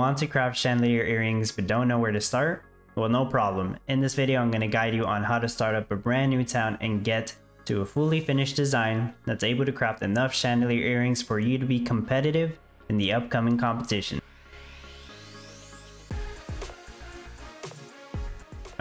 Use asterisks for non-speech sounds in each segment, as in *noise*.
want to craft chandelier earrings but don't know where to start? Well, no problem. In this video, I'm going to guide you on how to start up a brand new town and get to a fully finished design that's able to craft enough chandelier earrings for you to be competitive in the upcoming competition.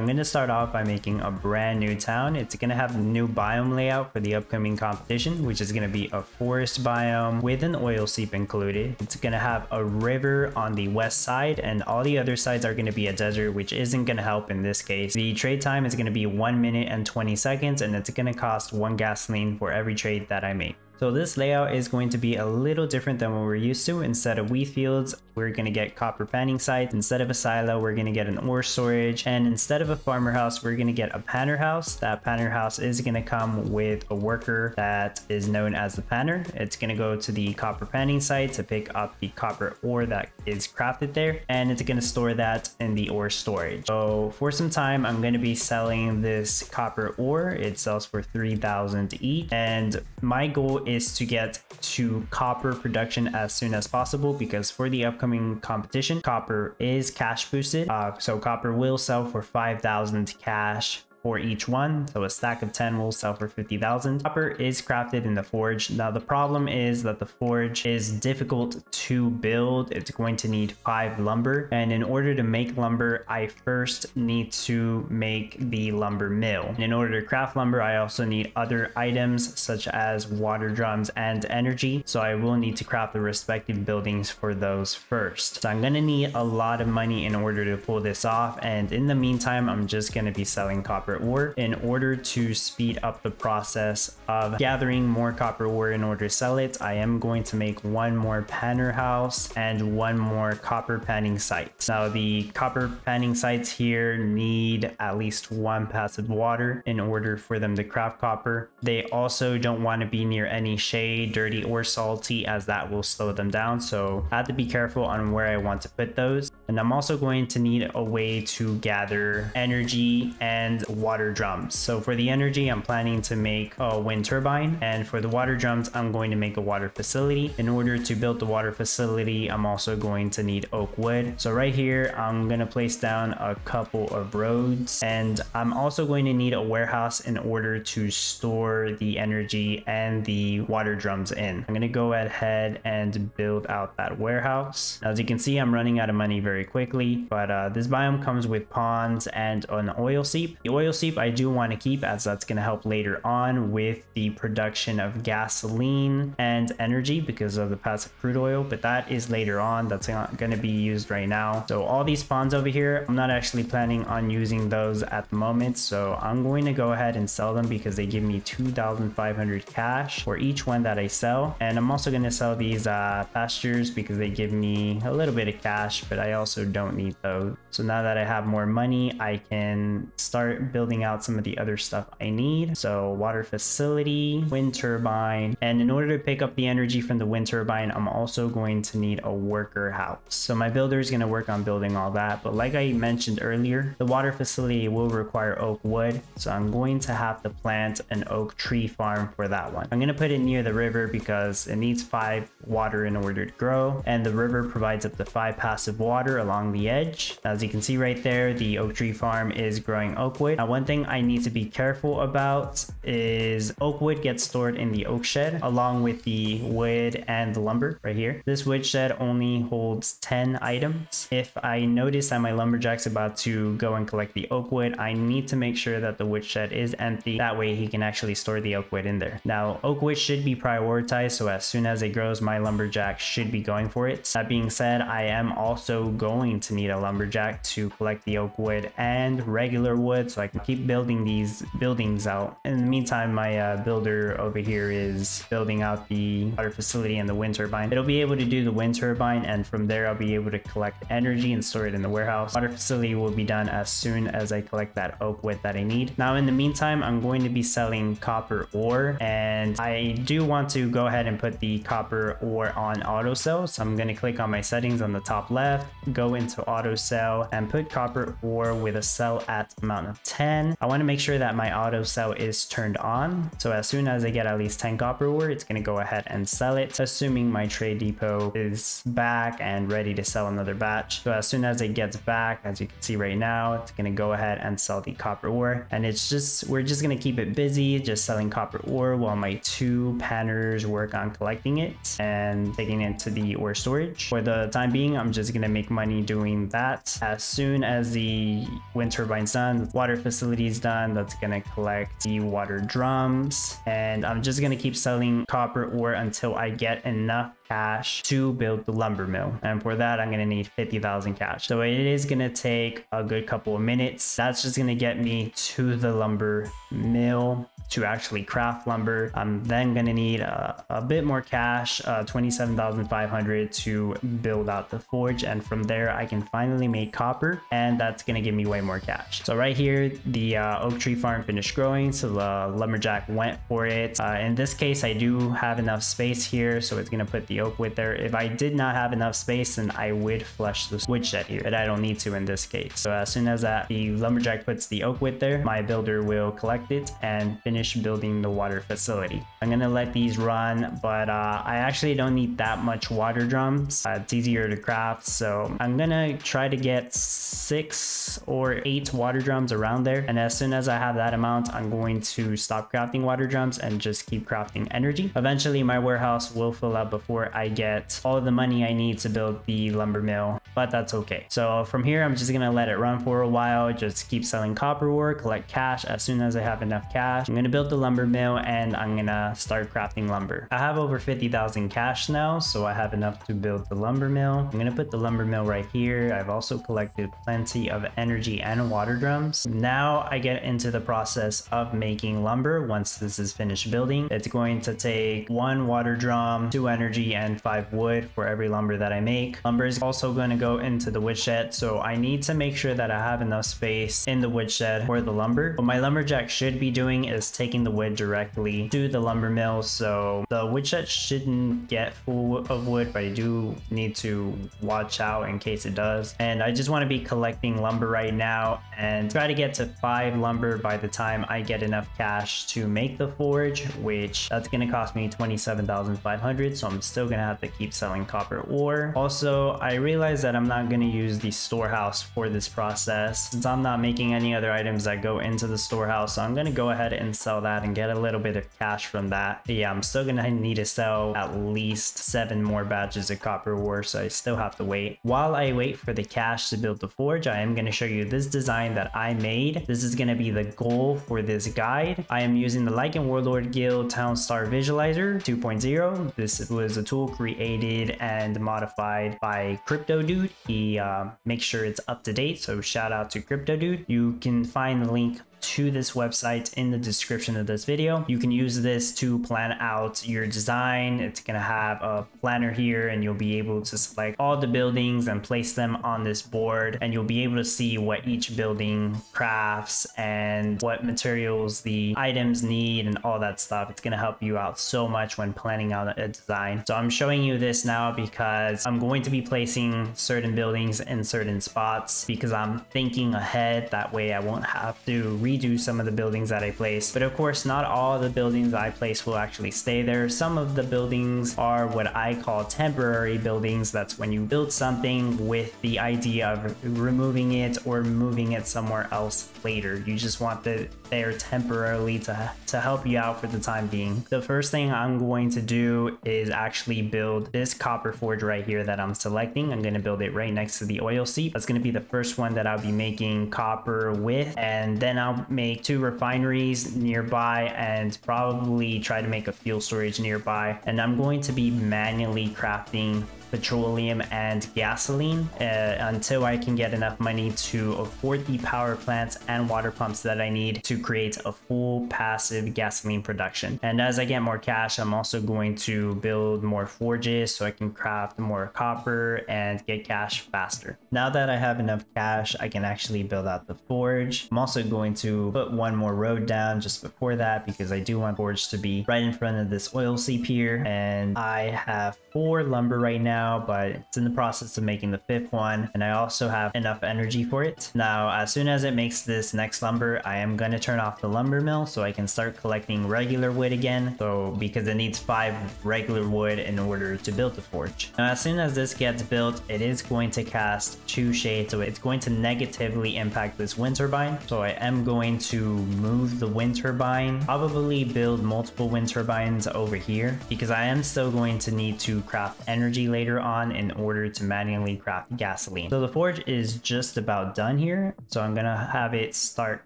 Going to start off by making a brand new town. It's going to have a new biome layout for the upcoming competition, which is going to be a forest biome with an oil seep included. It's going to have a river on the west side and all the other sides are going to be a desert, which isn't going to help in this case. The trade time is going to be 1 minute and 20 seconds and it's going to cost 1 gasoline for every trade that I make. So this layout is going to be a little different than what we're used to. Instead of wheat fields, we're going to get copper panning sites. Instead of a silo, we're going to get an ore storage. And instead of a farmer house, we're going to get a panner house. That panner house is going to come with a worker that is known as the panner. It's going to go to the copper panning site to pick up the copper ore that is crafted there. And it's going to store that in the ore storage. So for some time, I'm going to be selling this copper ore. It sells for 3,000 each. And my goal is to get to copper production as soon as possible because for the upcoming competition, copper is cash boosted. Uh, so copper will sell for 5,000 cash for each one. So a stack of 10 will sell for 50,000. Copper is crafted in the forge. Now the problem is that the forge is difficult to build. It's going to need five lumber. And in order to make lumber, I first need to make the lumber mill. And in order to craft lumber, I also need other items such as water drums and energy. So I will need to craft the respective buildings for those first. So I'm going to need a lot of money in order to pull this off. And in the meantime, I'm just going to be selling copper copper ore in order to speed up the process of gathering more copper ore in order to sell it. I am going to make one more panner house and one more copper panning site. Now the copper panning sites here need at least one pass of water in order for them to craft copper. They also don't want to be near any shade, dirty or salty as that will slow them down. So I have to be careful on where I want to put those. And I'm also going to need a way to gather energy and water drums. So for the energy, I'm planning to make a wind turbine. And for the water drums, I'm going to make a water facility. In order to build the water facility, I'm also going to need oak wood. So right here, I'm going to place down a couple of roads. And I'm also going to need a warehouse in order to store the energy and the water drums in. I'm going to go ahead and build out that warehouse. As you can see, I'm running out of money very quickly, but uh, this biome comes with ponds and an oil seep. The oil seep I do want to keep as that's going to help later on with the production of gasoline and energy because of the passive crude oil, but that is later on. That's not going to be used right now. So all these ponds over here, I'm not actually planning on using those at the moment. So I'm going to go ahead and sell them because they give me 2,500 cash for each one that I sell. And I'm also going to sell these uh, pastures because they give me a little bit of cash, but I also don't need those. So now that I have more money, I can start building out some of the other stuff I need. So water facility, wind turbine, and in order to pick up the energy from the wind turbine, I'm also going to need a worker house. So my builder is going to work on building all that. But like I mentioned earlier, the water facility will require oak wood. So I'm going to have to plant an oak tree farm for that one. I'm going to put it near the river because it needs five water in order to grow. And the river provides up to five passive water along the edge. As you can see right there, the oak tree farm is growing oak wood. Now, one thing I need to be careful about is oak wood gets stored in the oak shed along with the wood and the lumber right here. This wood shed only holds 10 items. If I notice that my lumberjack's about to go and collect the oak wood, I need to make sure that the wood shed is empty. That way he can actually store the oak wood in there. Now, oak wood should be prioritized, so as soon as it grows, my lumberjack should be going for it. That being said, I am also going to need a lumberjack to collect the oak wood and regular wood so I can keep building these buildings out. In the meantime, my uh, builder over here is building out the water facility and the wind turbine. It'll be able to do the wind turbine and from there I'll be able to collect energy and store it in the warehouse. Water facility will be done as soon as I collect that oak wood that I need. Now in the meantime, I'm going to be selling copper ore and I do want to go ahead and put the copper ore on auto sell. So I'm going to click on my settings on the top left, go into auto sell and put copper ore with a sell at amount of 10. I want to make sure that my auto sell is turned on. So as soon as I get at least 10 copper ore, it's going to go ahead and sell it, assuming my trade depot is back and ready to sell another batch. So as soon as it gets back, as you can see right now, it's going to go ahead and sell the copper ore. And it's just, we're just going to keep it busy, just selling copper ore while my two panners work on collecting it and taking it to the ore storage. For the time being, I'm just going to make money doing that. As soon as the wind turbine's done, water facility is done, that's to collect the water drums. And I'm just to keep selling copper ore until I get enough cash to build the lumber mill. And for that, I'm going to need 50,000 cash. So it is going to take a good couple of minutes. That's just going to get me to the lumber mill to actually craft lumber. I'm then going to need a, a, bit more cash, uh, 27,500 to build out the forge. And from there, I can finally make copper and that's going to give me way more cash. So right here, the uh, oak tree farm finished growing. So the lumberjack went for it. Uh, in this case, I do have enough space here. So it's going to put the oak wood there. If I did not have enough space, then I would flush the woodshed here, but I don't need to in this case. So as soon as that the lumberjack puts the oak wood there, my builder will collect it and finish building the water facility. I'm gonna let these run, but uh, I actually don't need that much water drums. Uh, it's easier to craft, so I'm gonna try to get six or eight water drums around there. And as soon as I have that amount, I'm going to stop crafting water drums and just keep crafting energy. Eventually, my warehouse will fill up before I get all the money I need to build the lumber mill, but that's okay. So from here, I'm just gonna let it run for a while, just keep selling copper ore, collect cash. As soon as I have enough cash, I'm gonna build the lumber mill and I'm gonna start crafting lumber. I have over 50,000 cash now, so I have enough to build the lumber mill. I'm gonna put the lumber mill right here. I've also collected plenty of energy and water drums. Now I get into the process of making lumber once this is finished building. It's going to take one water drum, two energy, and five wood for every lumber that I make. Lumber is also going to go into the woodshed, so I need to make sure that I have enough space in the woodshed for the lumber. What my lumberjack should be doing is taking the wood directly to the lumber mill, so the woodshed shouldn't get full of wood, but I do need to watch out in case it does. And I just want to be collecting lumber right now and try to get to five lumber by the time I get enough cash to make the forge, which that's going to cost me 27,500. So I'm still gonna have to keep selling copper ore. Also, I realized that I'm not gonna use the storehouse for this process since I'm not making any other items that go into the storehouse. So I'm gonna go ahead and sell that and get a little bit of cash from that. But yeah, I'm still gonna need to sell at least seven more batches of copper ore. So I still have to wait. While I wait for the cash to build the forge, I am gonna show you this design that I made. This is gonna be the goal for this guide. I am using the Lycan Warlord Guild Town Star Visualizer 2.0. This was a tool created and modified by Crypto Dude. He uh, makes sure it's up to date. So shout out to Crypto Dude. You can find the link to this website in the description of this video. You can use this to plan out your design. It's gonna have a planner here and you'll be able to select all the buildings and place them on this board and you'll be able to see what each building crafts and what materials the items need and all that stuff. It's gonna help you out so much when planning out a design. So I'm showing you this now because I'm going to be placing certain buildings in certain spots because I'm thinking ahead. That way I won't have to redo some of the buildings that I place. But of course, not all the buildings I place will actually stay there. Some of the buildings are what I call temporary buildings. That's when you build something with the idea of removing it or moving it somewhere else later. You just want it there temporarily to, to help you out for the time being. The first thing I'm going to do is actually build this copper forge right here that I'm selecting. I'm going to build it right next to the oil seep. That's going to be the first one that I'll be making copper with. And then I'll make two refineries nearby and probably try to make a fuel storage nearby. And I'm going to be manually crafting petroleum and gasoline uh, until I can get enough money to afford the power plants and water pumps that I need to create a full passive gasoline production. And as I get more cash, I'm also going to build more forges so I can craft more copper and get cash faster. Now that I have enough cash, I can actually build out the forge. I'm also going to put one more road down just before that because I do want forge to be right in front of this oil seep here. And I have four lumber right now now, but it's in the process of making the fifth one. And I also have enough energy for it. Now, as soon as it makes this next lumber, I am going to turn off the lumber mill so I can start collecting regular wood again. So because it needs five regular wood in order to build the forge. Now, as soon as this gets built, it is going to cast two shades. So it's going to negatively impact this wind turbine. So I am going to move the wind turbine, probably build multiple wind turbines over here because I am still going to need to craft energy later on in order to manually craft gasoline. So the forge is just about done here. So I'm to have it start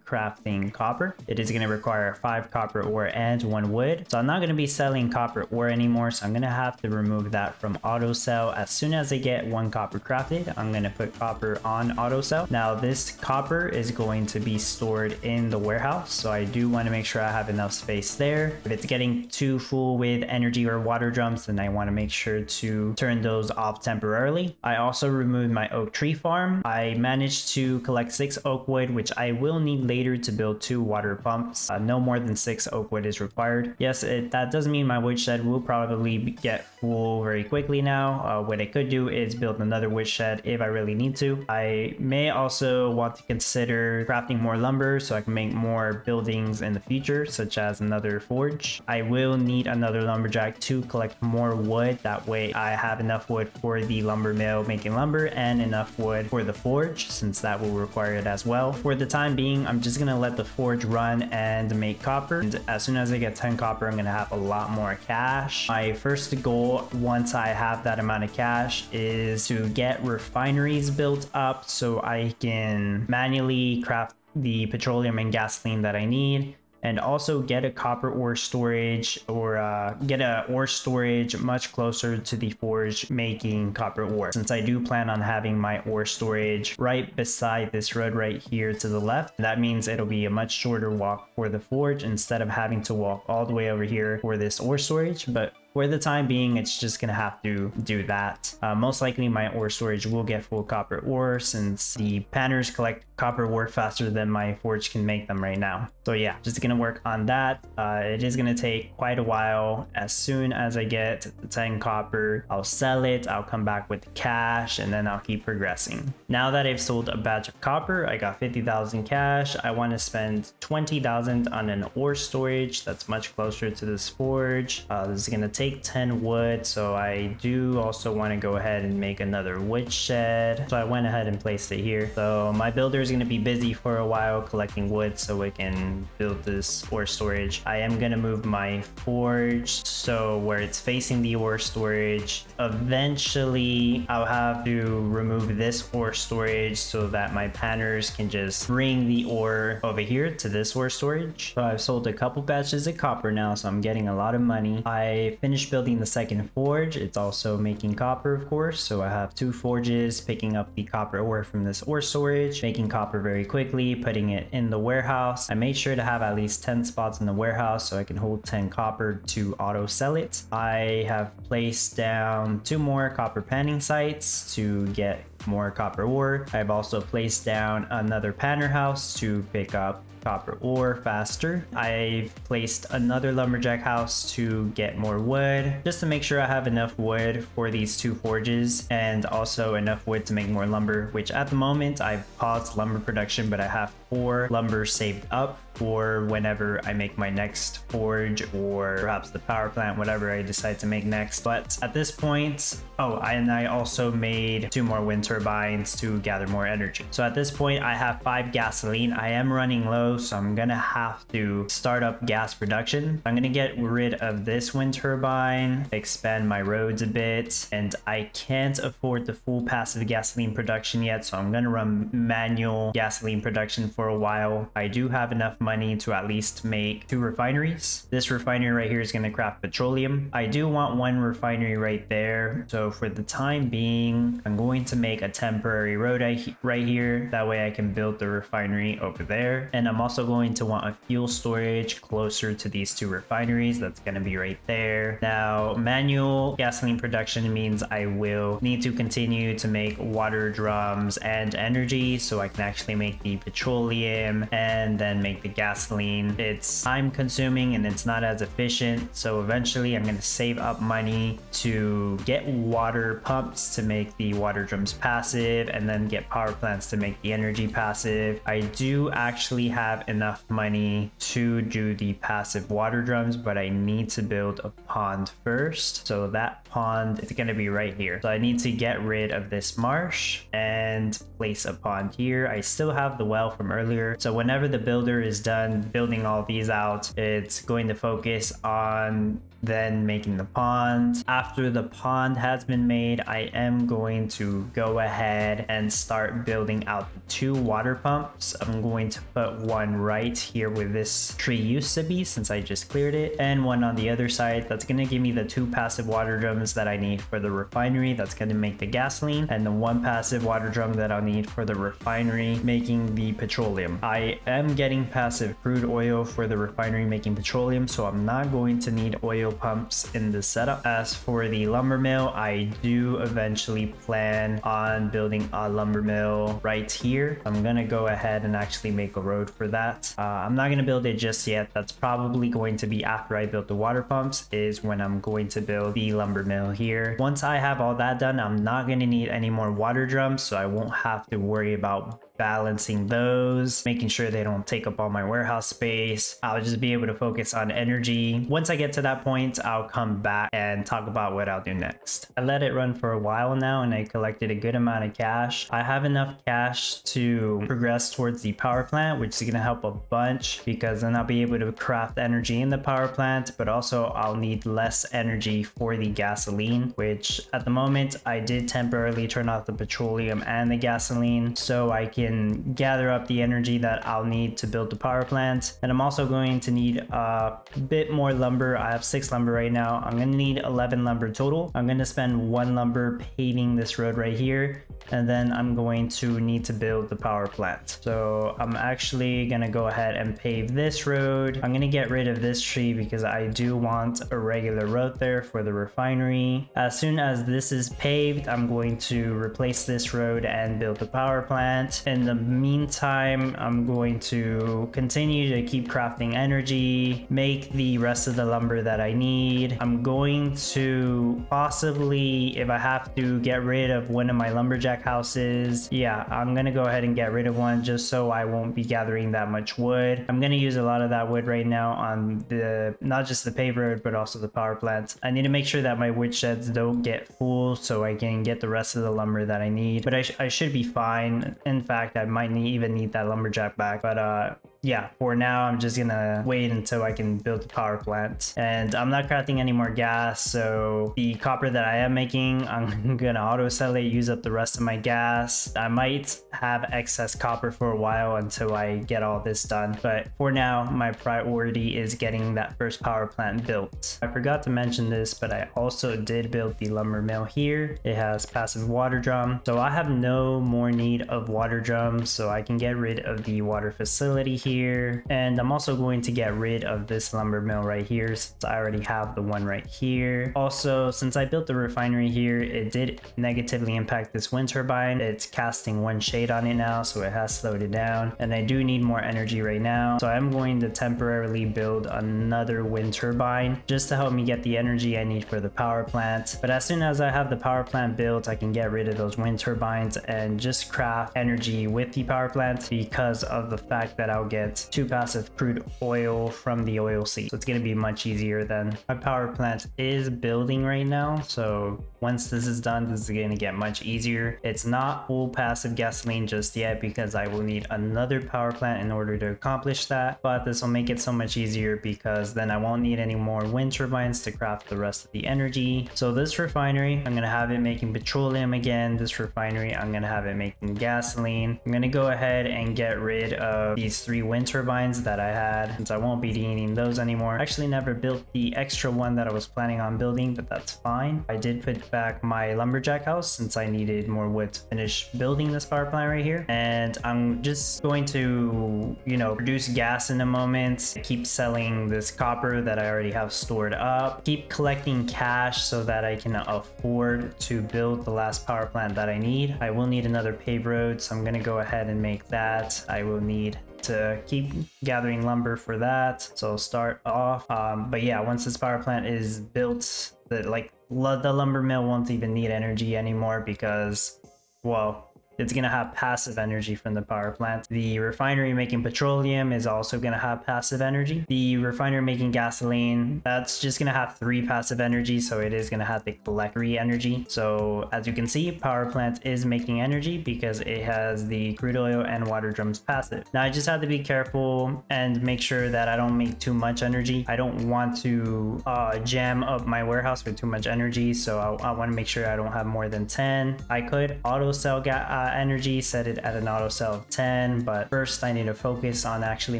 crafting copper. It is to require five copper ore and one wood. So I'm not to be selling copper ore anymore. So I'm to have to remove that from auto sell. As soon as I get one copper crafted, I'm to put copper on auto sell. Now this copper is going to be stored in the warehouse. So I do want to make sure I have enough space there. If it's getting too full with energy or water drums, then I want to make sure to turn those off temporarily. I also removed my oak tree farm. I managed to collect six oak wood, which I will need later to build two water pumps. Uh, no more than six oak wood is required. Yes, it, that doesn't mean my woodshed will probably get full very quickly now. Uh, what I could do is build another woodshed if I really need to. I may also want to consider crafting more lumber so I can make more buildings in the future, such as another forge. I will need another lumberjack to collect more wood. That way I have enough wood for the lumber mill making lumber and enough wood for the forge, since that will require it as well. For the time being, I'm just gonna let the forge run and make copper. And as soon as I get 10 copper, I'm gonna have a lot more cash. My first goal, once I have that amount of cash, is to get refineries built up so I can manually craft the petroleum and gasoline that I need and also get a copper ore storage or uh, get a ore storage much closer to the forge making copper ore. Since I do plan on having my ore storage right beside this road right here to the left, that means it'll be a much shorter walk for the forge instead of having to walk all the way over here for this ore storage. But for the time being, it's just gonna have to do that. Uh, most likely my ore storage will get full copper ore since the panners collect copper ore faster than my forge can make them right now. So yeah, just gonna work on that. Uh, it is gonna take quite a while. As soon as I get 10 copper, I'll sell it, I'll come back with cash, and then I'll keep progressing. Now that I've sold a batch of copper, I got 50,000 cash. I wanna spend 20,000 on an ore storage that's much closer to this forge. Uh, this is gonna take take 10 wood, so I do also want to go ahead and make another wood shed. So I went ahead and placed it here. So my builder is going to be busy for a while collecting wood so we can build this ore storage. I am going to move my forge so where it's facing the ore storage. Eventually, I'll have to remove this ore storage so that my panners can just bring the ore over here to this ore storage. So I've sold a couple batches of copper now, so I'm getting a lot of money. I finished finished building the second forge. It's also making copper, of course. So I have two forges, picking up the copper ore from this ore storage, making copper very quickly, putting it in the warehouse. I made sure to have at least 10 spots in the warehouse so I can hold 10 copper to auto sell it. I have placed down two more copper panning sites to get more copper ore. I've also placed down another panner house to pick up copper ore faster. I've placed another lumberjack house to get more wood, just to make sure I have enough wood for these two forges and also enough wood to make more lumber, which at the moment I've paused lumber production, but I have four lumber saved up for whenever I make my next forge or perhaps the power plant, whatever I decide to make next. But at this point, oh, and I also made two more wind turbines to gather more energy. So at this point, I have five gasoline. I am running low, so I'm gonna have to start up gas production. I'm gonna get rid of this wind turbine, expand my roads a bit, and I can't afford the full passive gasoline production yet, so I'm gonna run manual gasoline production for a while. I do have enough money to at least make two refineries. This refinery right here is going to craft petroleum. I do want one refinery right there. So for the time being, I'm going to make a temporary road right here. That way I can build the refinery over there. And I'm also going to want a fuel storage closer to these two refineries. That's going to be right there. Now, manual gasoline production means I will need to continue to make water drums and energy so I can actually make the petroleum and then make the gasoline. It's time consuming and it's not as efficient. So eventually I'm to save up money to get water pumps to make the water drums passive and then get power plants to make the energy passive. I do actually have enough money to do the passive water drums, but I need to build a pond first. So that pond is to be right here. So I need to get rid of this marsh and place a pond here. I still have the well from earlier. So whenever the builder is done building all these out, it's going to focus on then making the pond. After the pond has been made, I am going to go ahead and start building out the two water pumps. I'm going to put one right here where this tree used to be since I just cleared it and one on the other side. That's going to give me the two passive water drums that I need for the refinery. That's going to make the gasoline and the one passive water drum that I'll need for the refinery making the petroleum. I am getting passive crude oil for the refinery making petroleum, so I'm not going to need oil pumps in the setup. As for the lumber mill, I do eventually plan on building a lumber mill right here. I'm gonna go ahead and actually make a road for that. Uh, I'm not gonna build it just yet. That's probably going to be after I build the water pumps is when I'm going to build the lumber mill here. Once I have all that done, I'm not gonna need any more water drums, so I won't have to worry about balancing those, making sure they don't take up all my warehouse space. I'll just be able to focus on energy. Once I get to that point, I'll come back and talk about what I'll do next. I let it run for a while now and I collected a good amount of cash. I have enough cash to progress towards the power plant, which is going to help a bunch because then I'll be able to craft energy in the power plant, but also I'll need less energy for the gasoline, which at the moment I did temporarily turn off the petroleum and the gasoline so I can gather up the energy that I'll need to build the power plant. And I'm also going to need a bit more lumber. I have six lumber right now. I'm going to need 11 lumber total. I'm going to spend one lumber paving this road right here. And then I'm going to need to build the power plant. So I'm actually going to go ahead and pave this road. I'm going to get rid of this tree because I do want a regular road there for the refinery. As soon as this is paved, I'm going to replace this road and build the power plant in the meantime, I'm going to continue to keep crafting energy, make the rest of the lumber that I need. I'm going to possibly, if I have to get rid of one of my lumberjack houses, yeah, I'm going to go ahead and get rid of one just so I won't be gathering that much wood. I'm going to use a lot of that wood right now on the, not just the paved road, but also the power plant. I need to make sure that my wood sheds don't get full so I can get the rest of the lumber that I need, but I, sh I should be fine. In fact, fact, I might need, even need that lumberjack back. But uh, yeah, for now, I'm just gonna wait until I can build the power plant. And I'm not crafting any more gas, so the copper that I am making, *laughs* I'm gonna auto sell it, use up the rest of my gas. I might have excess copper for a while until I get all this done. But for now, my priority is getting that first power plant built. I forgot to mention this, but I also did build the lumber mill here. It has passive water drum, so I have no more need of water drums, so I can get rid of the water facility here here. And I'm also going to get rid of this lumber mill right here since I already have the one right here. Also, since I built the refinery here, it did negatively impact this wind turbine. It's casting one shade on it now, so it has slowed it down. And I do need more energy right now. So I'm going to temporarily build another wind turbine just to help me get the energy I need for the power plant. But as soon as I have the power plant built, I can get rid of those wind turbines and just craft energy with the power plant because of the fact that I'll get get two passive crude oil from the oil seep. So it's going to be much easier than my power plant is building right now. So once this is done, this is going to get much easier. It's not full passive gasoline just yet because I will need another power plant in order to accomplish that. But this will make it so much easier because then I won't need any more wind turbines to craft the rest of the energy. So this refinery, I'm going to have it making petroleum again. This refinery, I'm going to have it making gasoline. I'm going to go ahead and get rid of these three wind turbines that I had since I won't be needing those anymore. I actually never built the extra one that I was planning on building, but that's fine. I did put back my lumberjack house since I needed more wood to finish building this power plant right here. And I'm just going to, you know, produce gas in a moment, keep selling this copper that I already have stored up, keep collecting cash so that I can afford to build the last power plant that I need. I will need another paved road, so I'm going to go ahead and make that. I will need to keep gathering lumber for that. So start off. Um, but yeah, once this power plant is built, the, like the lumber mill won't even need energy anymore because, well, it's going to have passive energy from the power plant. The refinery making petroleum is also going to have passive energy. The refinery making gasoline, that's just going to have three passive energy, so it is going to have to collect energy. So as you can see, power plant is making energy because it has the crude oil and water drums passive. Now I just have to be careful and make sure that I don't make too much energy. I don't want to uh, jam up my warehouse with too much energy, so I, I want to make sure I don't have more than 10. I could auto sell gas uh, energy, set it at an auto sell of 10, but first I need to focus on actually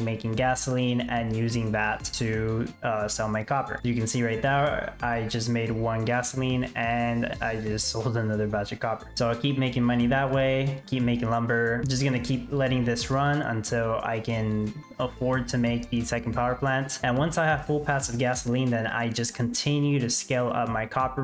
making gasoline and using that to uh, sell my copper. You can see right there, I just made one gasoline and I just *laughs* sold another batch of copper. So I'll keep making money that way, keep making lumber. I'm just gonna keep letting this run until I can afford to make the second power plant. And once I have full passive gasoline, then I just continue to scale up my copper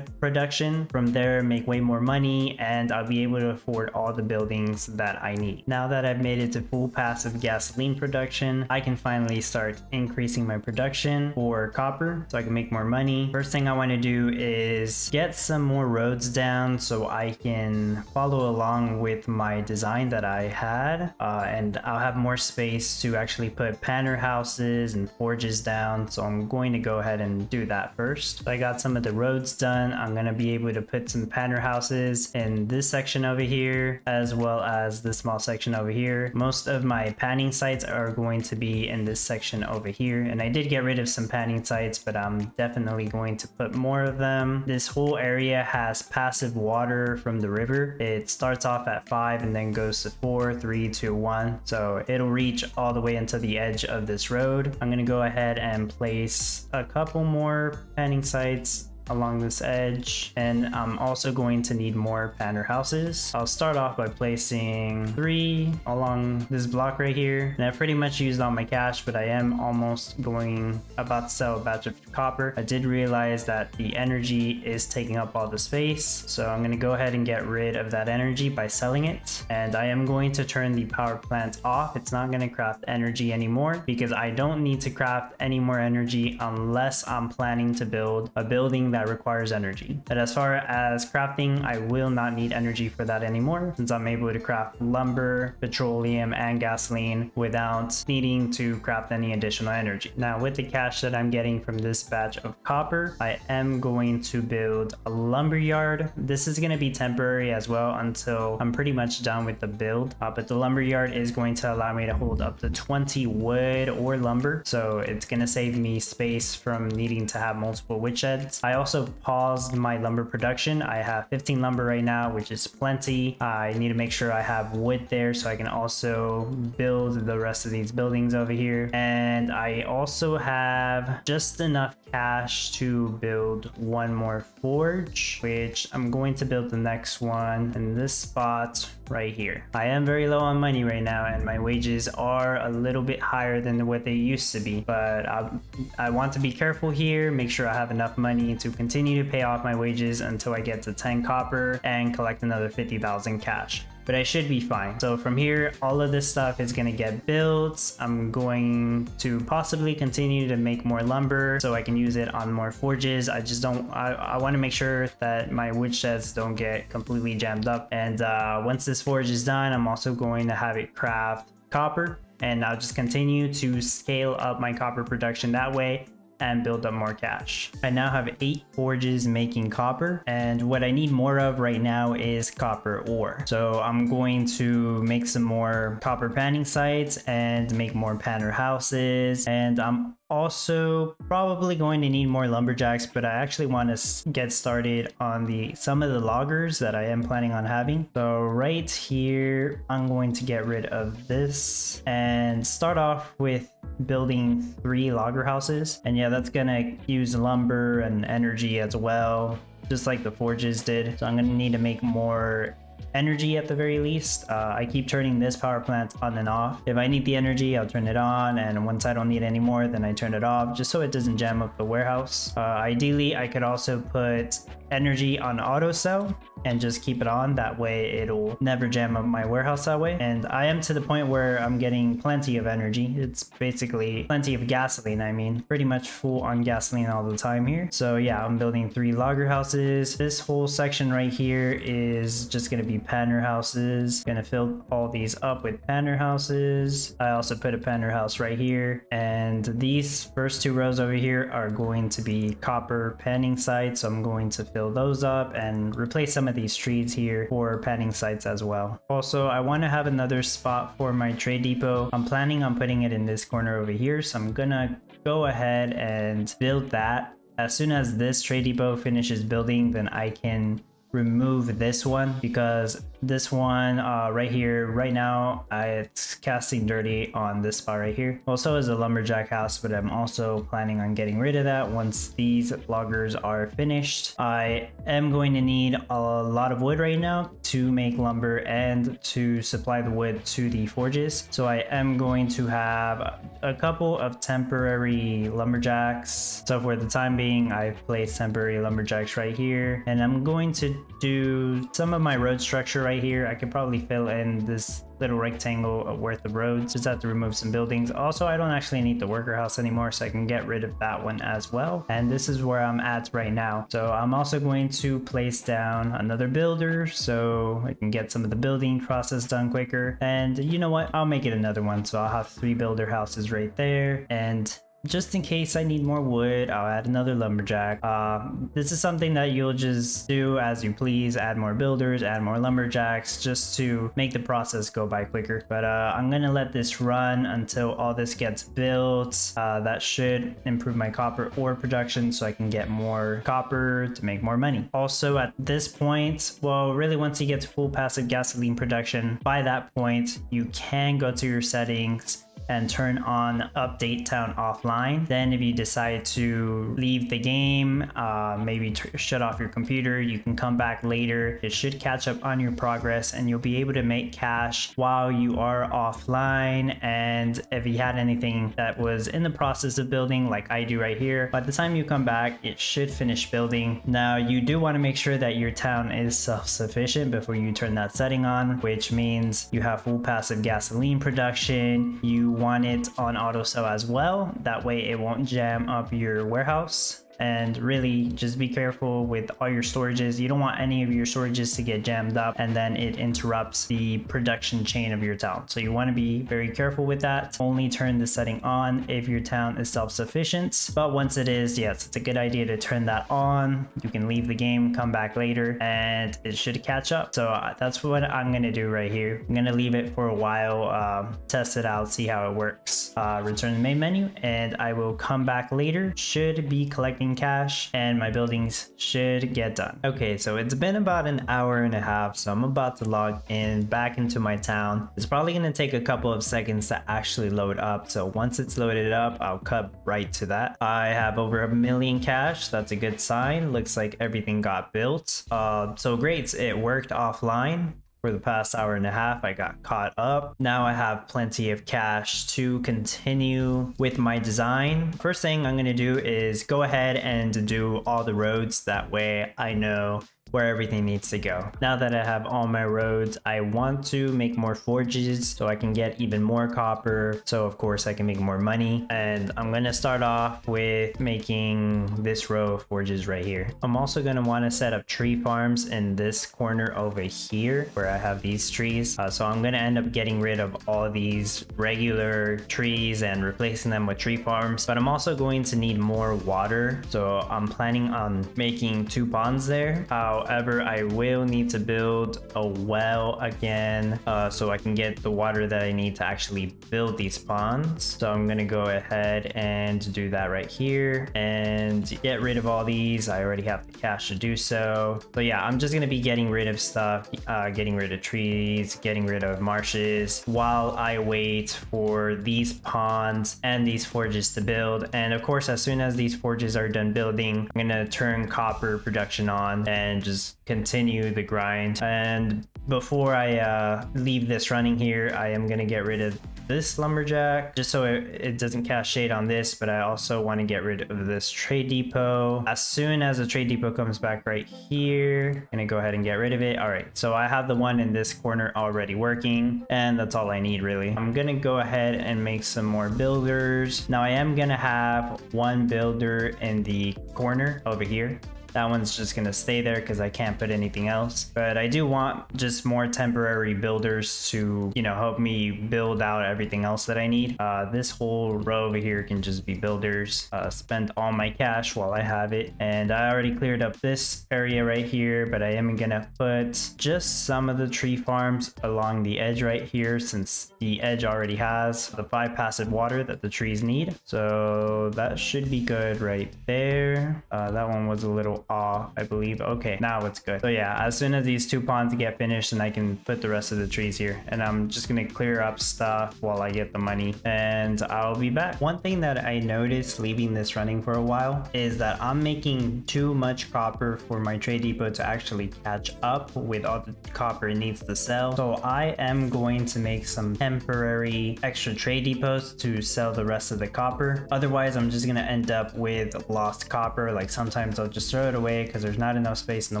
production. From there, make way more money and I'll be able to afford all the buildings that I need. Now that I've made it to full passive gasoline production, I can finally start increasing my production for copper so I can make more money. First thing I want to do is get some more roads down so I can follow along with my design that I had uh, and I'll have more space to actually put panner houses and forges down so I'm going to go ahead and do that first. I got some of the roads done. I'm going to be able to put some panner houses in this section over here as well as this small section over here. Most of my panning sites are going to be in this section over here. And I did get rid of some panning sites, but I'm definitely going to put more of them. This whole area has passive water from the river. It starts off at five and then goes to four, three, two, one. So it'll reach all the way into the edge of this road. I'm to go ahead and place a couple more panning sites along this edge and I'm also going to need more panner houses. I'll start off by placing three along this block right here and I've pretty much used all my cash but I am almost going about to sell a batch of copper. I did realize that the energy is taking up all the space so I'm going to go ahead and get rid of that energy by selling it and I am going to turn the power plant off. It's not going to craft energy anymore because I don't need to craft any more energy unless I'm planning to build a building that requires energy. But as far as crafting, I will not need energy for that anymore since I'm able to craft lumber, petroleum, and gasoline without needing to craft any additional energy. Now with the cash that I'm getting from this batch of copper, I am going to build a lumber yard. This is going to be temporary as well until I'm pretty much done with the build. Uh, but the lumber yard is going to allow me to hold up to 20 wood or lumber. So it's going to save me space from needing to have multiple wood sheds. I also paused my lumber production. I have 15 lumber right now, which is plenty. I need to make sure I have wood there so I can also build the rest of these buildings over here. And I also have just enough cash to build one more forge, which I'm going to build the next one in this spot right here. I am very low on money right now and my wages are a little bit higher than what they used to be, but I, I want to be careful here, make sure I have enough money to continue to pay off my wages until I get to 10 copper and collect another 50,000 cash but I should be fine. So from here, all of this stuff is going to get built. I'm going to possibly continue to make more lumber so I can use it on more forges. I just don't, I, I want to make sure that my wood sheds don't get completely jammed up. And uh, once this forge is done, I'm also going to have it craft copper and I'll just continue to scale up my copper production that way and build up more cash. I now have eight forges making copper and what I need more of right now is copper ore. So I'm going to make some more copper panning sites and make more panner houses and I'm also probably going to need more lumberjacks but i actually want to get started on the some of the loggers that i am planning on having. So right here i'm going to get rid of this and start off with building three logger houses. And yeah that's gonna use lumber and energy as well just like the forges did. So i'm gonna need to make more energy at the very least. Uh, I keep turning this power plant on and off. If I need the energy, I'll turn it on. And once I don't need any more, then I turn it off just so it doesn't jam up the warehouse. Uh, ideally, I could also put energy on auto sell and just keep it on. That way it'll never jam up my warehouse that way. And I am to the point where I'm getting plenty of energy. It's basically plenty of gasoline. I mean, pretty much full on gasoline all the time here. So yeah, I'm building three logger houses. This whole section right here is just going to be panner houses. Gonna fill all these up with panner houses. I also put a panner house right here. And these first two rows over here are going to be copper panning sites. So I'm going to fill those up and replace some of these trees here for panning sites as well. Also, I want to have another spot for my trade depot. I'm planning on putting it in this corner over here. So I'm gonna go ahead and build that. As soon as this trade depot finishes building, then I can remove this one because this one uh, right here. Right now it's casting dirty on this spot right here. Also is a lumberjack house but i'm also planning on getting rid of that once these loggers are finished. I am going to need a lot of wood right now to make lumber and to supply the wood to the forges. So i am going to have a couple of temporary lumberjacks. So for the time being i've placed temporary lumberjacks right here. And i'm going to do some of my road structure right here. I could probably fill in this little rectangle worth of roads. Just have to remove some buildings. Also, I don't actually need the worker house anymore, so I can get rid of that one as well. And this is where I'm at right now. So I'm also going to place down another builder so I can get some of the building process done quicker. And you know what? I'll make it another one. So I'll have three builder houses right there. And just in case I need more wood, I'll add another lumberjack. Uh, this is something that you'll just do as you please, add more builders, add more lumberjacks, just to make the process go by quicker. But uh, I'm gonna let this run until all this gets built. Uh, that should improve my copper ore production so I can get more copper to make more money. Also at this point, well, really once you get to full passive gasoline production, by that point, you can go to your settings and turn on update town offline. Then if you decide to leave the game, uh, maybe shut off your computer, you can come back later. It should catch up on your progress and you'll be able to make cash while you are offline. And if you had anything that was in the process of building, like I do right here, by the time you come back, it should finish building. Now you do want to make sure that your town is self-sufficient before you turn that setting on, which means you have full passive gasoline production, you want it on auto sell as well. That way it won't jam up your warehouse and really just be careful with all your storages. You don't want any of your storages to get jammed up and then it interrupts the production chain of your town. So you want to be very careful with that. Only turn the setting on if your town is self-sufficient. But once it is yes it's a good idea to turn that on. You can leave the game come back later and it should catch up. So uh, that's what i'm gonna do right here. I'm gonna leave it for a while um, test it out see how it works. Uh, return the main menu and i will come back later. Should be collecting cash and my buildings should get done. Okay, so it's been about an hour and a half, so I'm about to log in back into my town. It's probably gonna take a couple of seconds to actually load up. So once it's loaded up, I'll cut right to that. I have over a million cash. That's a good sign. Looks like everything got built. Uh, so great, it worked offline for the past hour and a half. I got caught up. Now I have plenty of cash to continue with my design. First thing I'm going to do is go ahead and do all the roads. That way I know where everything needs to go. Now that I have all my roads, I want to make more forges so I can get even more copper. So of course I can make more money. And I'm gonna start off with making this row of forges right here. I'm also gonna wanna set up tree farms in this corner over here where I have these trees. Uh, so I'm gonna end up getting rid of all these regular trees and replacing them with tree farms. But I'm also going to need more water. So I'm planning on making two ponds there. However, I will need to build a well again uh, so I can get the water that I need to actually build these ponds. So I'm going to go ahead and do that right here and get rid of all these. I already have the cash to do so. So yeah, I'm just going to be getting rid of stuff, uh, getting rid of trees, getting rid of marshes while I wait for these ponds and these forges to build. And of course, as soon as these forges are done building, I'm going to turn copper production on and just continue the grind. And before I uh, leave this running here, I am gonna get rid of this lumberjack just so it, it doesn't cast shade on this but i also want to get rid of this trade depot. As soon as the trade depot comes back right here gonna go ahead and get rid of it. All right so i have the one in this corner already working and that's all i need really. I'm gonna go ahead and make some more builders. Now i am gonna have one builder in the corner over here that one's just gonna stay there because I can't put anything else. But I do want just more temporary builders to, you know, help me build out everything else that I need. Uh, this whole row over here can just be builders. Uh, spend all my cash while I have it. And I already cleared up this area right here, but I am gonna put just some of the tree farms along the edge right here since the edge already has the five passive water that the trees need. So that should be good right there. Uh, that one was a little off, I believe. Okay, now it's good. So yeah, as soon as these two ponds get finished, then I can put the rest of the trees here. And I'm just gonna clear up stuff while I get the money and I'll be back. One thing that I noticed leaving this running for a while is that I'm making too much copper for my trade depot to actually catch up with all the copper it needs to sell. So I am going to make some temporary extra trade depots to sell the rest of the copper. Otherwise, I'm just gonna end up with lost copper. Like sometimes I'll just throw it away because there's not enough space in the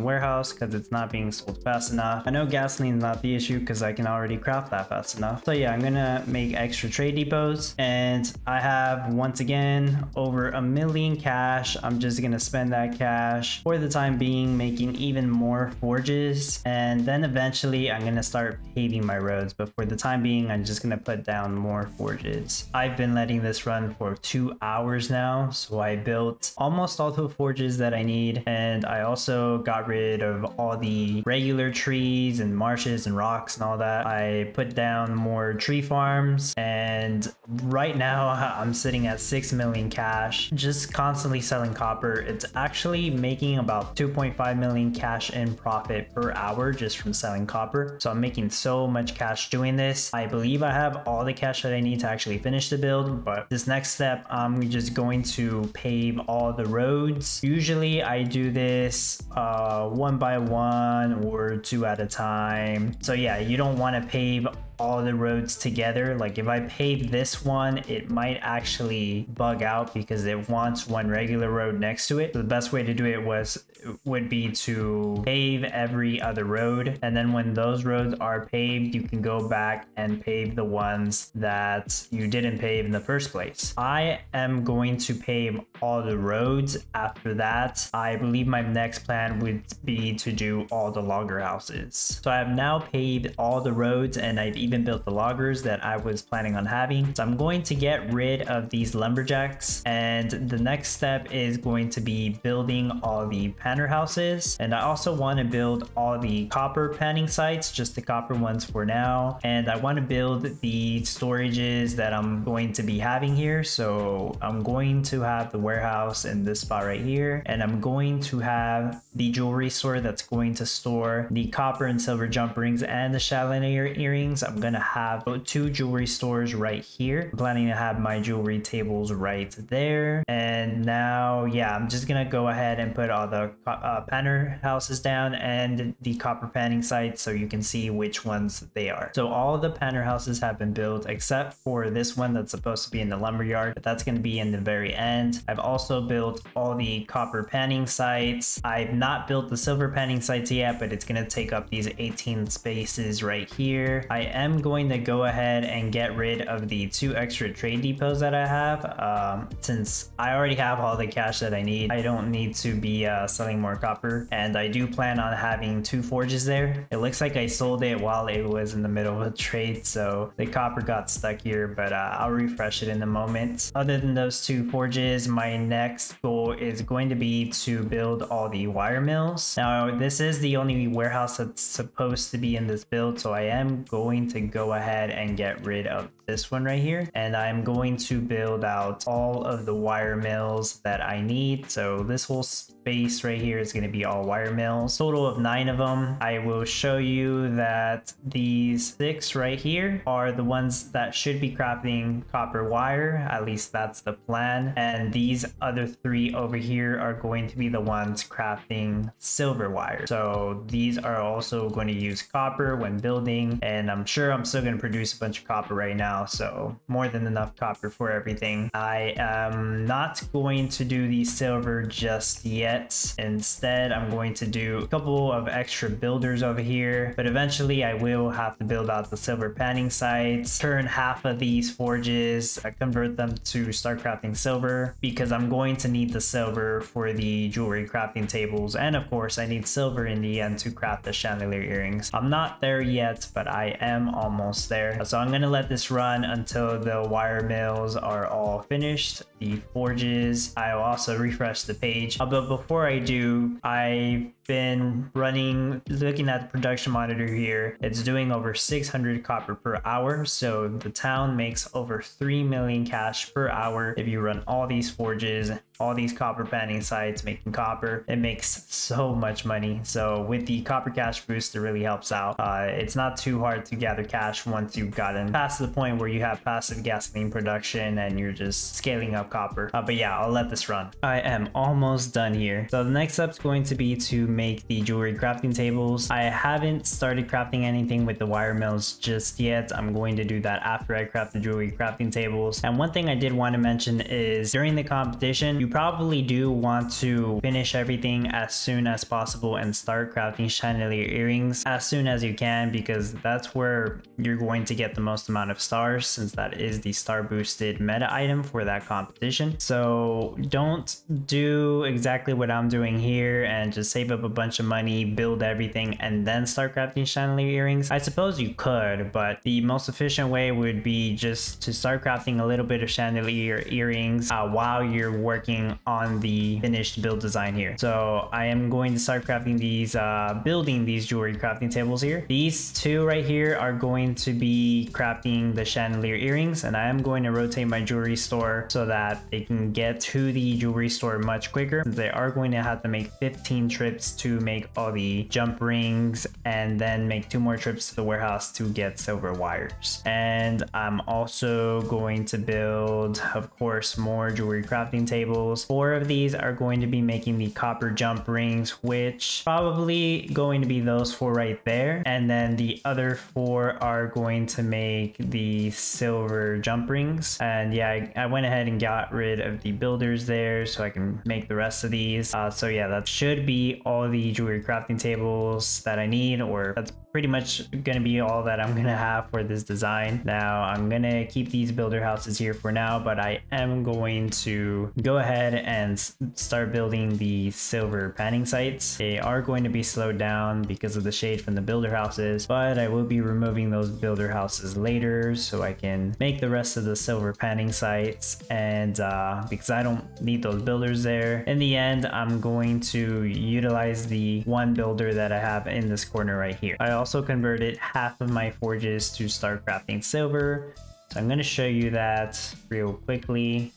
warehouse because it's not being sold fast enough. I know gasoline is not the issue because I can already craft that fast enough. So yeah, I'm gonna make extra trade depots and I have once again over a million cash. I'm just gonna spend that cash for the time being making even more forges and then eventually I'm gonna start paving my roads but for the time being I'm just gonna put down more forges. I've been letting this run for two hours now so I built almost all the forges that I need and I also got rid of all the regular trees and marshes and rocks and all that. I put down more tree farms and right now *laughs* I'm sitting at 6 million cash just constantly selling copper. It's actually making about 2.5 million cash in profit per hour just from selling copper. So I'm making so much cash doing this. I believe I have all the cash that I need to actually finish the build, but this next step, I'm just going to pave all the roads. Usually I do this uh, one by one or two at a time. So yeah, you don't want to pave all the roads together. Like if I pave this one, it might actually bug out because it wants one regular road next to it. So the best way to do it was would be to pave every other road. And then when those roads are paved, you can go back and pave the ones that you didn't pave in the first place. I am going to pave all the roads after that. I believe my next plan would be to do all the logger houses. So I have now paved all the roads and I've even built the loggers that I was planning on having. So I'm going to get rid of these lumberjacks and the next step is going to be building all the panner houses. And I also want to build all the copper panning sites, just the copper ones for now. And I want to build the storages that I'm going to be having here. So I'm going to have the warehouse in this spot right here. And I'm going to have the jewelry store that's going to store the copper and silver jump rings and the chandelier earrings. I'm I'm gonna have two jewelry stores right here. I'm planning to have my jewelry tables right there. And now, yeah, I'm just gonna go ahead and put all the uh, panner houses down and the copper panning sites so you can see which ones they are. So all the panner houses have been built except for this one that's supposed to be in the lumber yard, but that's gonna be in the very end. I've also built all the copper panning sites. I've not built the silver panning sites yet, but it's gonna take up these 18 spaces right here. I am am going to go ahead and get rid of the two extra trade depots that I have. Um, since I already have all the cash that I need, I don't need to be uh, selling more copper. And I do plan on having two forges there. It looks like I sold it while it was in the middle of a trade, so the copper got stuck here, but uh, I'll refresh it in a moment. Other than those two forges, my next goal is going to be to build all the wire mills. Now, this is the only warehouse that's supposed to be in this build, so I am going to to go ahead and get rid of this one right here. And I'm going to build out all of the wire mills that I need. So this whole space right here is going to be all wire mills. Total of nine of them. I will show you that these six right here are the ones that should be crafting copper wire. At least that's the plan. And these other three over here are going to be the ones crafting silver wire. So these are also going to use copper when building and I'm sure I'm still going to produce a bunch of copper right now. So more than enough copper for everything. I am not going to do the silver just yet. Instead, I'm going to do a couple of extra builders over here, but eventually I will have to build out the silver panning sites, turn half of these forges, uh, convert them to start crafting silver because I'm going to need the silver for the jewelry crafting tables. And of course, I need silver in the end to craft the chandelier earrings. I'm not there yet, but I am almost there. So I'm going to let this run until the wire mills are all finished. The forges, I'll also refresh the page. Uh, but before I do, I've been running, looking at the production monitor here. It's doing over 600 copper per hour. So the town makes over 3 million cash per hour if you run all these forges all these copper panning sites making copper. It makes so much money. So with the copper cash boost it really helps out. Uh, it's not too hard to gather cash once you've gotten past the point where you have passive gasoline production and you're just scaling up copper. Uh, but yeah i'll let this run. I am almost done here. So the next step is going to be to make the jewelry crafting tables. I haven't started crafting anything with the wire mills just yet. I'm going to do that after i craft the jewelry crafting tables. And one thing i did want to mention is during the competition you probably do want to finish everything as soon as possible and start crafting chandelier earrings as soon as you can because that's where you're going to get the most amount of stars since that is the star boosted meta item for that competition. So don't do exactly what I'm doing here and just save up a bunch of money, build everything, and then start crafting chandelier earrings. I suppose you could, but the most efficient way would be just to start crafting a little bit of chandelier earrings uh, while you're working on the finished build design here. So I am going to start crafting these, uh, building these jewelry crafting tables here. These two right here are going to be crafting the chandelier earrings and I am going to rotate my jewelry store so that they can get to the jewelry store much quicker. They are going to have to make 15 trips to make all the jump rings and then make two more trips to the warehouse to get silver wires. And I'm also going to build, of course, more jewelry crafting tables Four of these are going to be making the copper jump rings, which probably going to be those four right there. And then the other four are going to make the silver jump rings. And yeah, I, I went ahead and got rid of the builders there so I can make the rest of these. Uh, so yeah, that should be all the jewelry crafting tables that I need, or that's pretty much gonna be all that I'm gonna have for this design. Now I'm gonna keep these builder houses here for now, but I am going to go ahead and start building the silver panning sites. They are going to be slowed down because of the shade from the builder houses, but I will be removing those builder houses later so I can make the rest of the silver panning sites. And uh, because I don't need those builders there, in the end, I'm going to utilize the one builder that I have in this corner right here. I also converted half of my forges to start crafting silver. So I'm going to show you that real quickly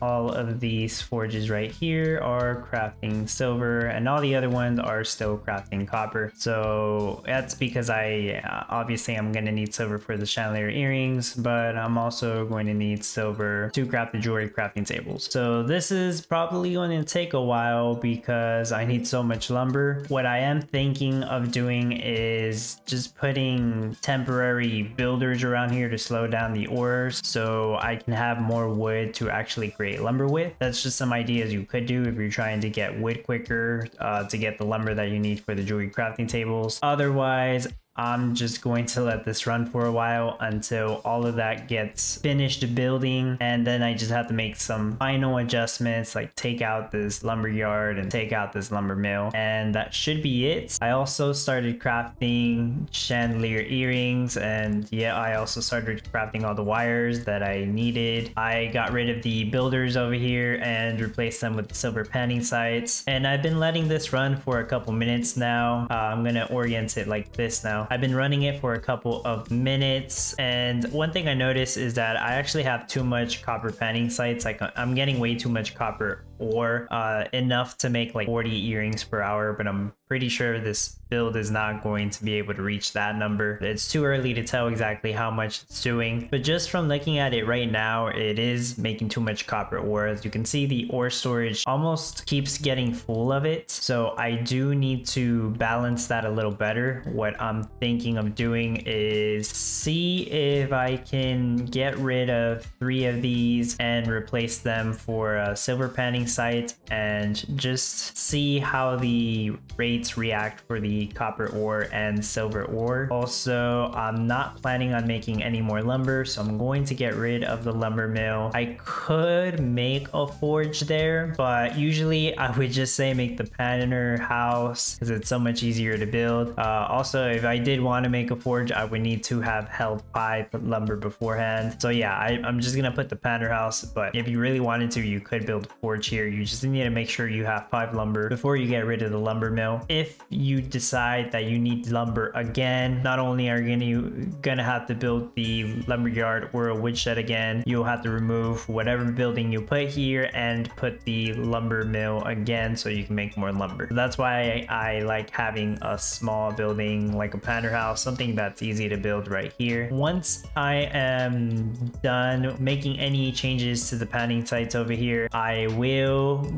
all of these forges right here are crafting silver and all the other ones are still crafting copper. So that's because i uh, obviously i'm going to need silver for the chandelier earrings but i'm also going to need silver to craft the jewelry crafting tables. So this is probably going to take a while because i need so much lumber. What i am thinking of doing is just putting temporary builders around here to slow down the ores so i can have more wood to actually create create lumber with. That's just some ideas you could do if you're trying to get wood quicker uh, to get the lumber that you need for the jewelry crafting tables. Otherwise, I'm just going to let this run for a while until all of that gets finished building and then I just have to make some final adjustments like take out this lumber yard and take out this lumber mill and that should be it. I also started crafting chandelier earrings and yeah I also started crafting all the wires that I needed. I got rid of the builders over here and replaced them with the silver panning sites and I've been letting this run for a couple minutes now. Uh, I'm gonna orient it like this now. I've been running it for a couple of minutes and one thing I noticed is that I actually have too much copper panning sites. Like I'm getting way too much copper ore, uh, enough to make like 40 earrings per hour, but I'm pretty sure this build is not going to be able to reach that number. It's too early to tell exactly how much it's doing, but just from looking at it right now, it is making too much copper ore. As you can see, the ore storage almost keeps getting full of it. So I do need to balance that a little better. What I'm thinking of doing is see if I can get rid of three of these and replace them for a silver panning site and just see how the rates react for the copper ore and silver ore. Also, I'm not planning on making any more lumber, so I'm going to get rid of the lumber mill. I could make a forge there, but usually *laughs* I would just say make the panner house because it's so much easier to build. Uh, also, if I did want to make a forge, I would need to have held five lumber beforehand. So yeah, I, I'm just gonna put the panner house, but if you really wanted to, you could build a forge here. You just need to make sure you have five lumber before you get rid of the lumber mill. If you decide that you need lumber again, not only are you gonna, have to build the lumber yard or a woodshed again, you'll have to remove whatever building you put here and put the lumber mill again so you can make more lumber. That's why I, like having a small building like a panner house, something that's easy to build right here. Once I am done making any changes to the panning sites over here, I will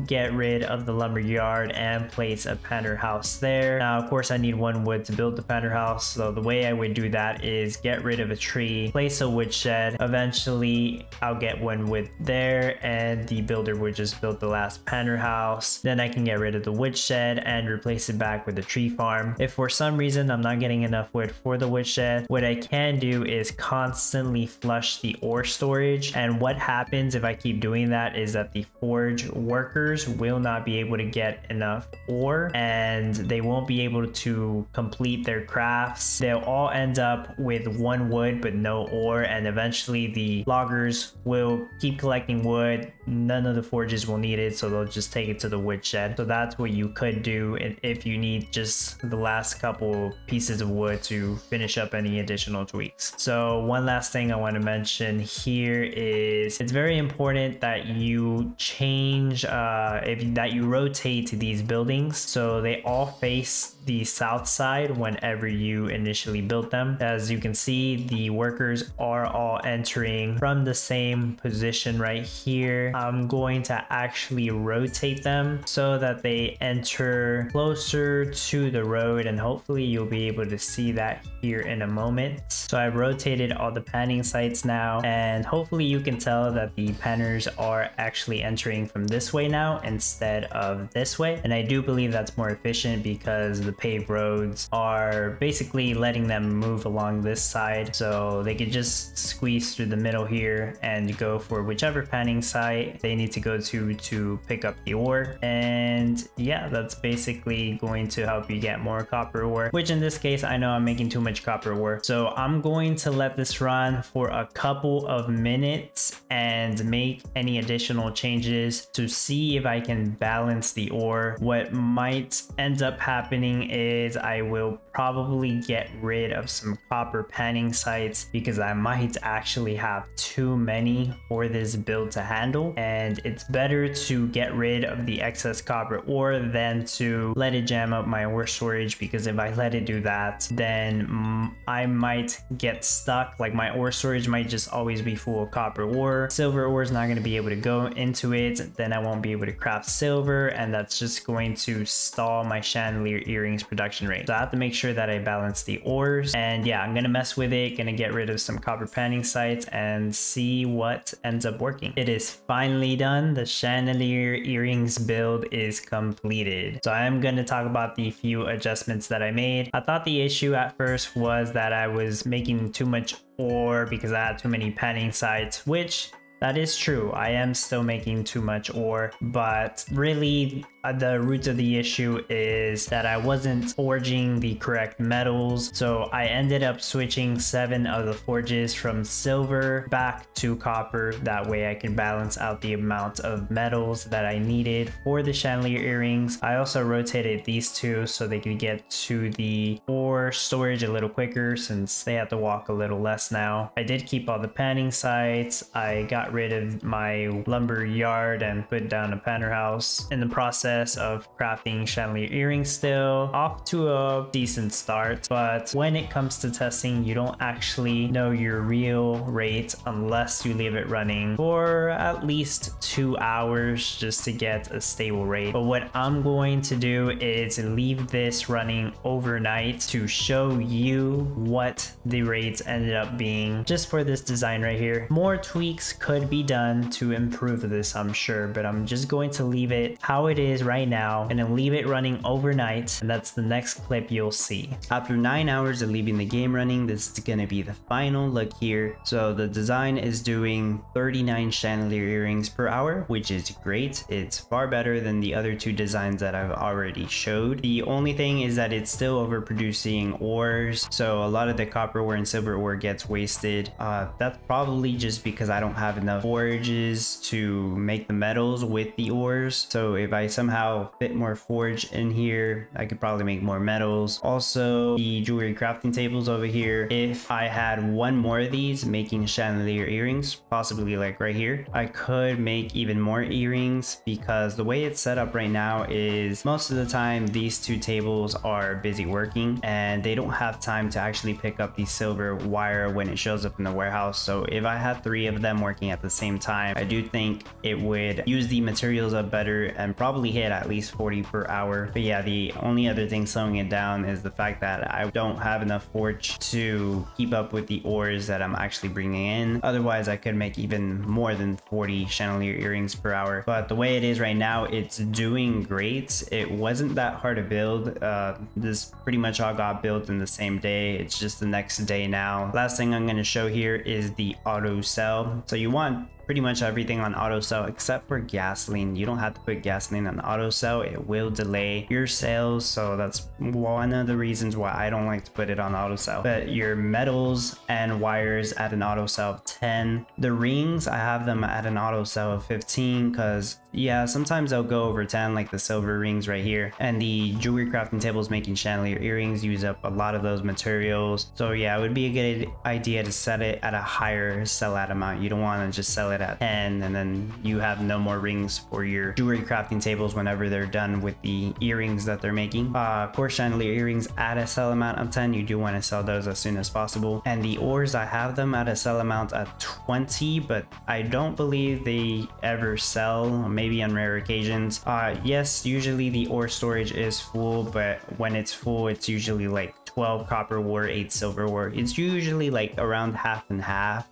get rid of the lumber yard and place a panner house there. Now, of course, I need one wood to build the panner house. So the way I would do that is get rid of a tree, place a wood shed. Eventually, I'll get one wood there and the builder would just build the last panner house. Then I can get rid of the wood shed and replace it back with a tree farm. If for some reason I'm not getting enough wood for the wood shed, what I can do is constantly flush the ore storage. And what happens if I keep doing that is that the forge workers will not be able to get enough ore and they won't be able to complete their crafts. They'll all end up with one wood but no ore and eventually the loggers will keep collecting wood. None of the forges will need it so they'll just take it to the woodshed. So that's what you could do if you need just the last couple pieces of wood to finish up any additional tweaks. So one last thing I want to mention here is it's very important that you change uh, if that you rotate these buildings so they all face the south side whenever you initially built them. As you can see, the workers are all entering from the same position right here. I'm going to actually rotate them so that they enter closer to the road and hopefully you'll be able to see that here in a moment. So I've rotated all the panning sites now and hopefully you can tell that the panners are actually entering from this way now instead of this way. And I do believe that's more efficient because the paved roads are basically letting them move along this side. So they could just squeeze through the middle here and go for whichever panning site they need to go to to pick up the ore. And yeah, that's basically going to help you get more copper ore, which in this case, I know I'm making too much copper ore. So I'm going to let this run for a couple of minutes and make any additional changes to see if I can balance the ore. What might end up happening is I will probably get rid of some copper panning sites because I might actually have too many for this build to handle. And it's better to get rid of the excess copper ore than to let it jam up my ore storage because if I let it do that, then I might get stuck. Like my ore storage might just always be full of copper ore. Silver ore is not going to be able to go into it. Then I won't be able to craft silver and that's just going to stall my chandelier earrings production rate. So I have to make sure that I balance the ores and yeah, I'm going to mess with it. Going to get rid of some copper panning sites and see what ends up working. It is finally done. The chandelier earrings build is completed. So I am going to talk about the few adjustments that I made. I thought the issue at first was that I was making too much ore because I had too many panning sites, which that is true. I am still making too much ore, but really uh, the roots of the issue is that I wasn't forging the correct metals. So I ended up switching seven of the forges from silver back to copper. That way I can balance out the amount of metals that I needed for the chandelier earrings. I also rotated these two so they could get to the ore storage a little quicker since they have to walk a little less now. I did keep all the panning sites. I got rid of my lumber yard and put down a panner house. In the process, process of crafting chandelier earrings still. Off to a decent start, but when it comes to testing, you don't actually know your real rate unless you leave it running for at least two hours just to get a stable rate. But what I'm going to do is leave this running overnight to show you what the rates ended up being just for this design right here. More tweaks could be done to improve this, I'm sure, but I'm just going to leave it how it is right now and then leave it running overnight. And that's the next clip you'll see. After nine hours of leaving the game running, this is gonna be the final look here. So the design is doing 39 chandelier earrings per hour, which is great. It's far better than the other two designs that I've already showed. The only thing is that it's still overproducing ores. So a lot of the copper ore and silver ore gets wasted. Uh, that's probably just because I don't have enough forages to make the metals with the ores. So if I somehow fit more forge in here, I could probably make more metals. Also, the jewelry crafting tables over here, if I had one more of these making chandelier earrings, possibly like right here, I could make even more earrings because the way it's set up right now is most of the time these two tables are busy working and they don't have time to actually pick up the silver wire when it shows up in the warehouse. So if I had three of them working at the same time, I do think it would use the materials up better and probably hit at least 40 per hour. But yeah, the only other thing slowing it down is the fact that I don't have enough forge to keep up with the ores that I'm actually bringing in. Otherwise, I could make even more than 40 chandelier earrings per hour. But the way it is right now, it's doing great. It wasn't that hard to build. Uh, this pretty much all got built in the same day. It's just the next day now. Last thing I'm going to show here is the auto sell. So you want pretty much everything on auto sell except for gasoline. You don't have to put gasoline on auto sell. It will delay your sales. So that's one of the reasons why I don't like to put it on auto sell. But your metals and wires at an auto sell of 10. The rings, I have them at an auto sell of 15 because yeah, sometimes they'll go over 10 like the silver rings right here. And the jewelry crafting tables making chandelier earrings use up a lot of those materials. So yeah, it would be a good idea to set it at a higher sell out amount. You don't want to just sell it at 10 and then you have no more rings for your jewelry crafting tables whenever they're done with the earrings that they're making. Uh, course, chandelier earrings at a sell amount of 10, you do want to sell those as soon as possible. And the ores, I have them at a sell amount of 20, but I don't believe they ever sell, maybe on rare occasions. Uh, yes, usually the ore storage is full, but when it's full, it's usually like 12 copper ore, 8 silver ore. It's usually like around half and half.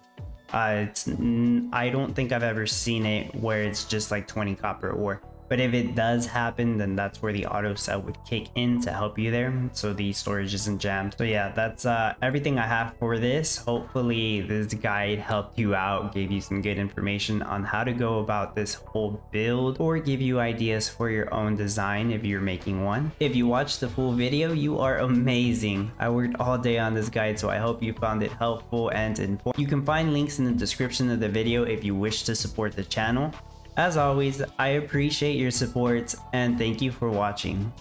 Uh, it's I don't think I've ever seen it where it's just like 20 copper ore. But if it does happen, then that's where the auto sell would kick in to help you there. So the storage isn't jammed. So yeah, that's uh, everything I have for this. Hopefully this guide helped you out, gave you some good information on how to go about this whole build or give you ideas for your own design if you're making one. If you watched the full video, you are amazing. I worked all day on this guide, so I hope you found it helpful and informative. You can find links in the description of the video if you wish to support the channel. As always, I appreciate your support and thank you for watching.